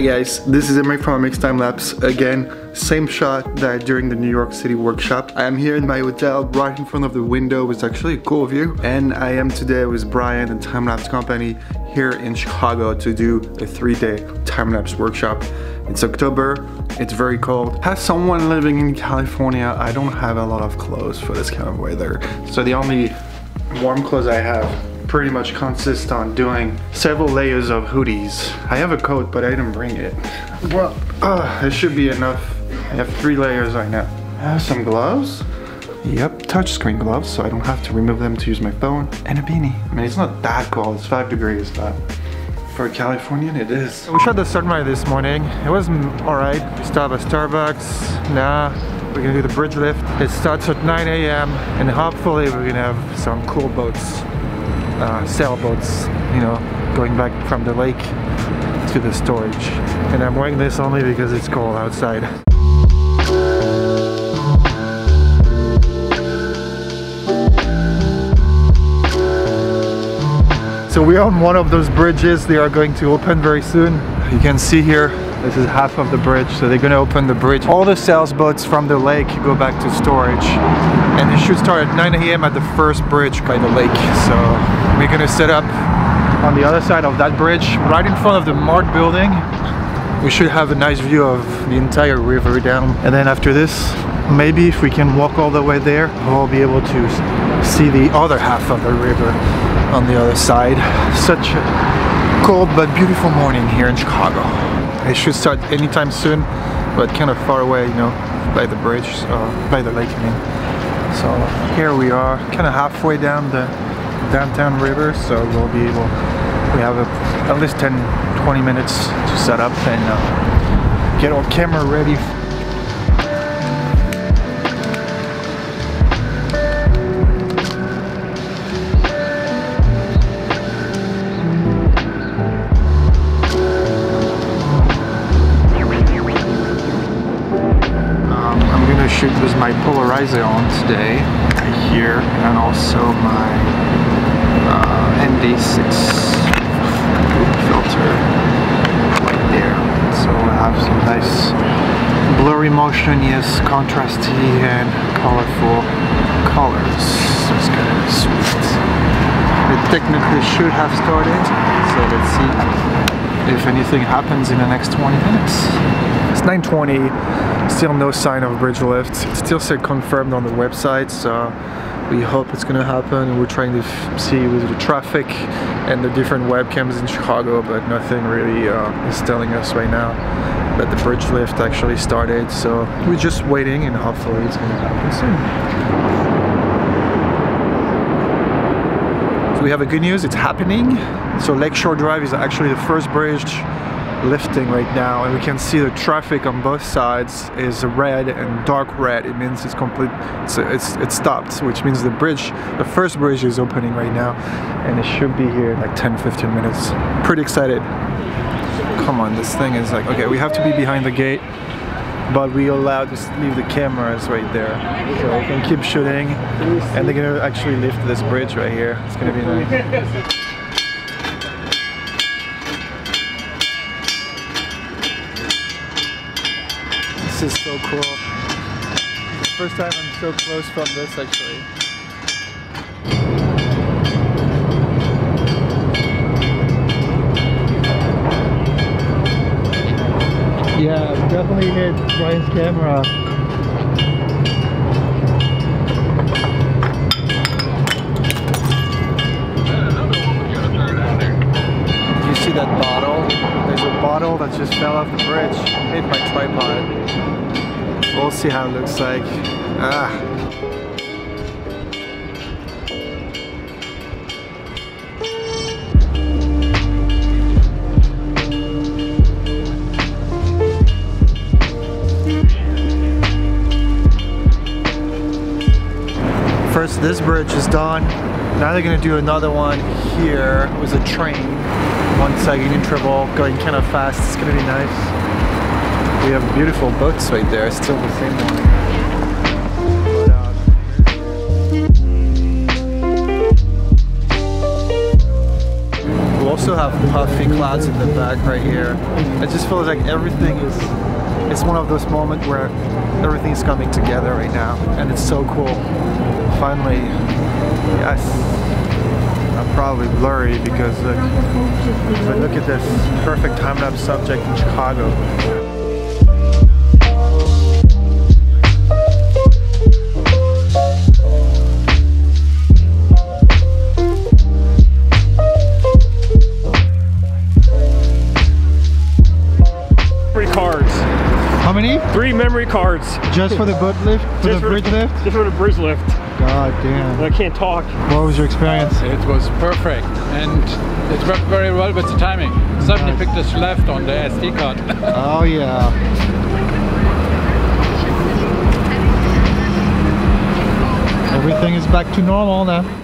Hi guys, this is Emeric from Emeric's Time Lapse. Again, same shot that during the New York City workshop. I am here in my hotel, right in front of the window. It's actually a cool view. And I am today with Brian and Time Lapse Company here in Chicago to do a three-day time lapse workshop. It's October, it's very cold. As someone living in California, I don't have a lot of clothes for this kind of weather. So the only warm clothes I have pretty much consists on doing several layers of hoodies. I have a coat, but I didn't bring it. Well, uh, it should be enough. I have three layers right now. I have some gloves. Yep, touchscreen gloves, so I don't have to remove them to use my phone. And a beanie. I mean, it's not that cold, it's five degrees, but for a Californian, it is. We shot the sunrise this morning. It was alright. We stopped at Starbucks. Nah, we're gonna do the bridge lift. It starts at 9 a.m. and hopefully we're gonna have some cool boats uh, sailboats, you know, going back from the lake to the storage. And I'm wearing this only because it's cold outside. So we're on one of those bridges. They are going to open very soon. You can see here, this is half of the bridge. So they're going to open the bridge. All the sailboats from the lake go back to storage. And it should start at 9 a.m. at the first bridge by the lake. So we're gonna set up on the other side of that bridge, right in front of the Mart building. We should have a nice view of the entire river down. And then after this, maybe if we can walk all the way there, we'll be able to see the other half of the river on the other side. Such a cold but beautiful morning here in Chicago. It should start anytime soon, but kind of far away, you know, by the bridge, uh, by the lake, I mean. So here we are, kind of halfway down the downtown river so we'll be able we have a, at least 10 20 minutes to set up and uh, get our camera ready. Um, shoot with my polarizer on today here and also my uh, ND6 filter right there. So I have some nice blurry motion, yes, contrasty and colorful colors. So it's kind of sweet. It technically should have started, so let's see if anything happens in the next 20 minutes. It's 9.20, still no sign of bridge lift. It still said confirmed on the website, so we hope it's gonna happen. We're trying to see with the traffic and the different webcams in Chicago but nothing really uh, is telling us right now that the bridge lift actually started. So we're just waiting and hopefully it's gonna happen soon. So we have a good news. It's happening. So Lakeshore Drive is actually the first bridge lifting right now and we can see the traffic on both sides is red and dark red. It means it's complete it's it's, it stopped which means the bridge the first bridge is opening right now and it should be here in like 10 15 minutes. Pretty excited. Come on this thing is like okay we have to be behind the gate but we allowed to leave the cameras right there. So we can keep shooting and they're gonna actually lift this bridge right here. It's gonna be nice This is so cool. the first time I'm so close from this actually. Yeah, definitely hit Brian's camera. You see that bottle? There's a bottle that just fell off the bridge, hit my tripod. We'll see how it looks like. Ah. First this bridge is done. Now they're gonna do another one here with a train. One second interval going kind of fast. It's gonna be nice. We have beautiful boats right there, still the same one. Also have puffy clouds in the back right here. It just feels like everything is, it's one of those moments where everything is coming together right now and it's so cool. Finally, yes. I'm probably blurry because look, but look at this perfect time-lapse subject in Chicago. Many? Three memory cards. Just for the boat lift? For Just the bridge lift? Just for the bridge lift. God damn. I can't talk. What was your experience? It was perfect and it worked very well with the timing. 70 Nice. pictures left on the SD card. Oh yeah. Everything is back to normal now.